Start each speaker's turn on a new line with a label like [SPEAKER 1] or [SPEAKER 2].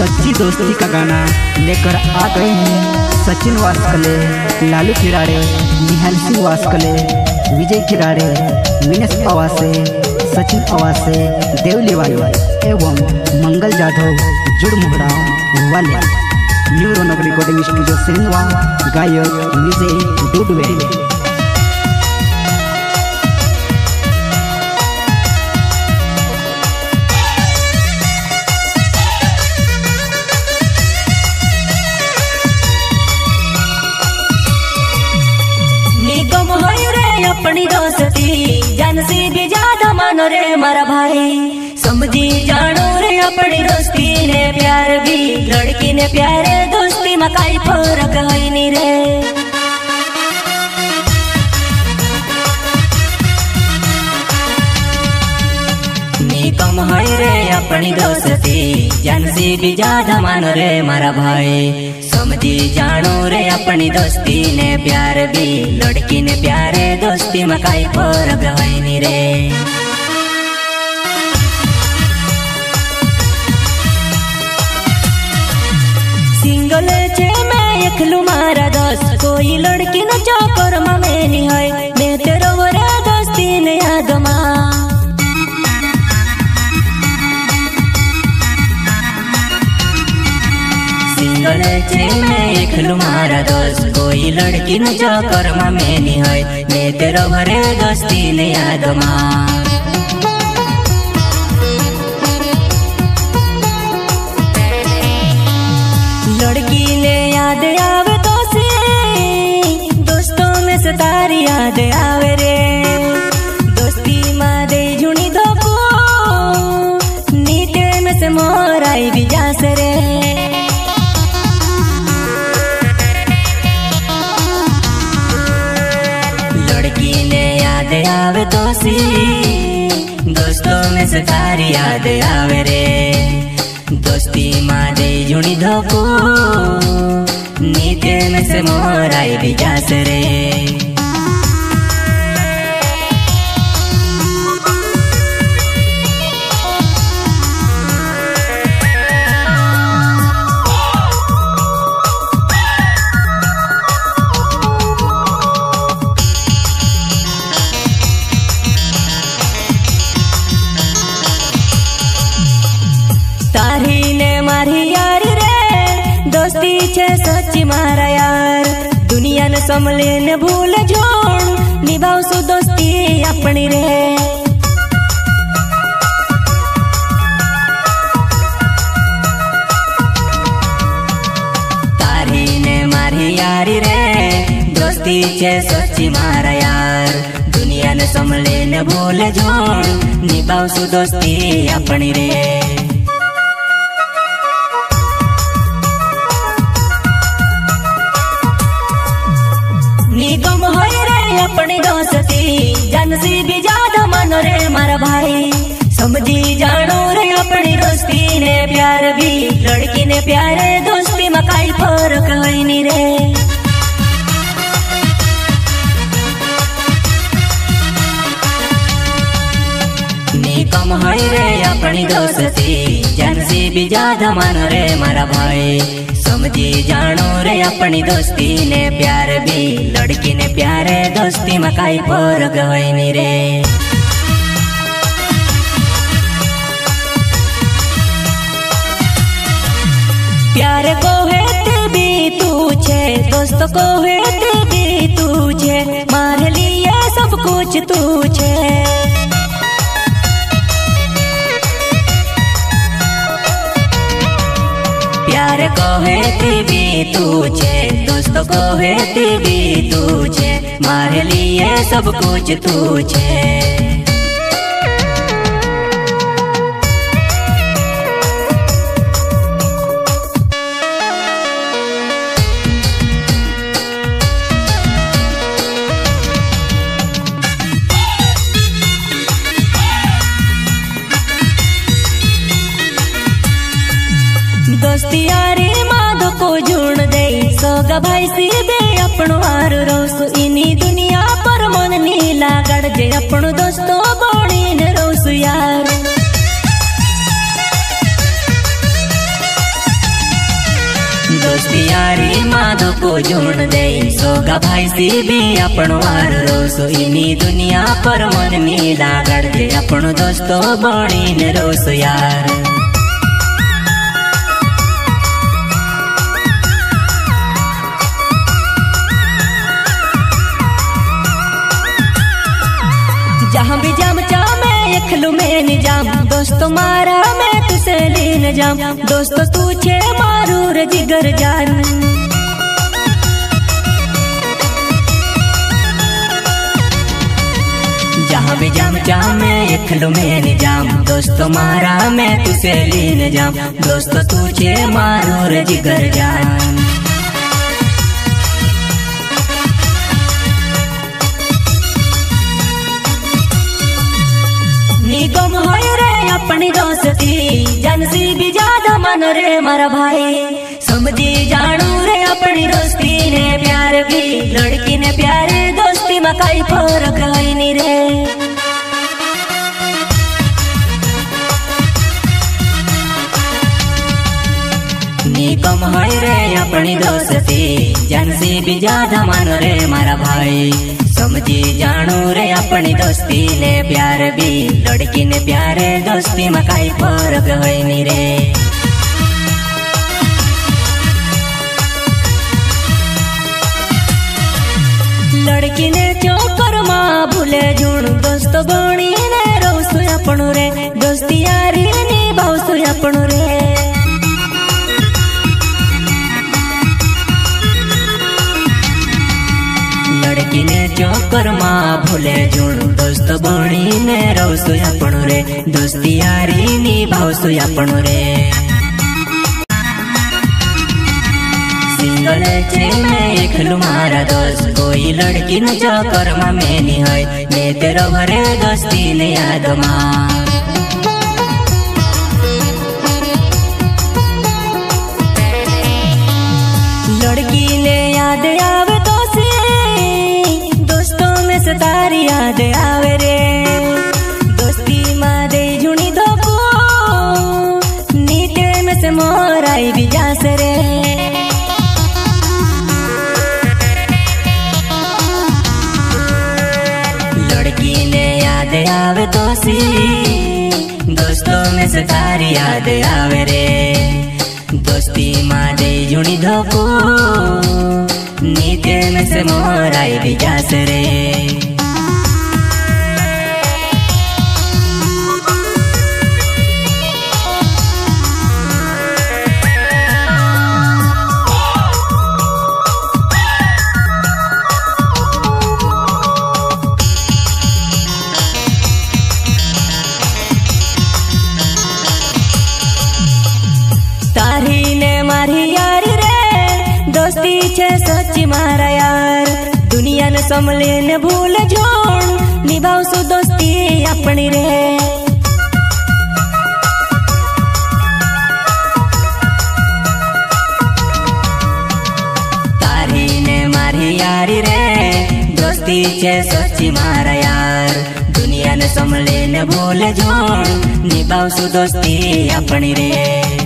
[SPEAKER 1] सच्ची दोस्ती का गाना लेकर आ गए हैं सचिन वास्कले, लालू खिराड़े निहाल सिंह वास्कले, विजय खिराड़े विनेश अवासे सचिन अवासे देवली वाले एवं मंगल जाधव, जुड़ मुहरा वाले। New Raunak recording studio Sindhwa गायक विजय डुडवे
[SPEAKER 2] मानो रे मारा भाई। समझी जानो रे अपनी दोस्ती ने प्यार भी। लड़की ने प्यारे दोस्ती में काई फ़र्क है नी रे। निकम है रे अपनी दोस्ती। जान से भी ज़्यादा मानो रे मारा भाई। समझी जानो रे अपनी दोस्ती ने प्यार भी। लड़की ने प्यारे दोस्ती में काई फ़र्क है नी रे। मैं एकलू मारा दोस्त, कोई लड़की न चौकर में है एकलू मारा दोस्त, कोई लड़की न चौकर में नहीं है मैं तेरो भरे दोस्ती ने याद याद आवे रे। दोस्ती मारे जुड़ी धोको नीते में से मोर भी जा रे। सच मारा यार। दुनिया ने समले न भूल जोड़ निभाओ सो दोस्ती अपनी रे। तारी ने मारी यारी दोस्ती छे सच्ची मारा यार। दुनिया न समले न भूल जो निभाओ सो दोस्ती अपनी रे। अपनी दोस्ती। जान से भी ज़्यादा मानो रे मारा भाई। समझी जानो रे अपनी दोस्ती ने प्यार भी। लड़की ने प्यारे दोस्ती में काई फ़र्क नहीं रे। रे अपनी दोस्ती। जान से भी ज़्यादा मानो रे, मारा भाई। समझी जानो रे, अपनी दोस्ती ने प्यार भी। लड़की ने प्यारे दोस्ती में काई फ़र्क है नी रे। प्यार को है भी तू छे दोस्त को है भी तू छे मारे लिए सब कुछ तू छे प्यार को है भी तू छे दोस्त को तू छे मारे लिए सब कुछ तू छे दोस्ती यारी भाई सीधे अपनो आर रोसु। इनी दुनिया पर मन नहीं लागड़ जे अपनो दोस्तों बोणी न रोसु यार। दोस्ती यारी माधो को जोड़ दे। सोगा भाई सीधे अपनो हार रोसु। इनी दुनिया पर मन नहीं लागड़ जे अपनो दोस्तों बोणी न रोस यार। जामे एकलू में निज़ाम। दोस्तों, मारा मैं तुसे लीन जाम दोस्तों तू छे मारू रे जिगर जान। जहाँ भी जाम जामे एकलू में निज़ाम। दोस्तों, मारा मैं तुसे लीन जाम दोस्तों तू छे मारू रे जिगर जान। जनसी भी ज़्यादा मन रे मारा भाई। समझी जानू रे अपनी दोस्ती ने प्यार भी लड़की ने प्यार, दोस्ती में कई फ़र्क है नी रे। निगम होय रे अपनी दोस्ती, जनसी भी ज़्यादा मन रे मारा भाई। समझी जानू रे પણ દોસ્તી ને પ્યાર બી લડકીને પ્યારે દોસ્તીમાં કાંઈ ફરક હોય ની રે લડકીને ચોકરમાં ભૂલે જૂણ દોસ્તો બણી ચોકરમાં ભૂલે જૂણ દોસ્ત બનીને રહું આપણું રે દોસ્તી યારી નિભાવશું આપણું રે સિંગલ છે મેં એકલું મારા દોસ્ત કોઈ લડકીના ચોકરમાં મેં ની હોય મેં તેરો ભરે દોસ્તી ને યાદમાં मोर आई भी रे। लड़की ने याद आवे सी दोस्तों में से तारी याद आवे रे। दोस्ती माँ दे जुनी धोको नीते में से मोराई भी जास रे। દુનિયાને સમલીને ભૂલ જોણ નિભાવશું દોસ્તી આપણી રે તારી ને મારી યારી રે દોસ્તી છે સચ્ચી મારા યાર દુનિયાને સમલીને ભૂલ જોણ નિભાવશું દોસ્તી આપણી રે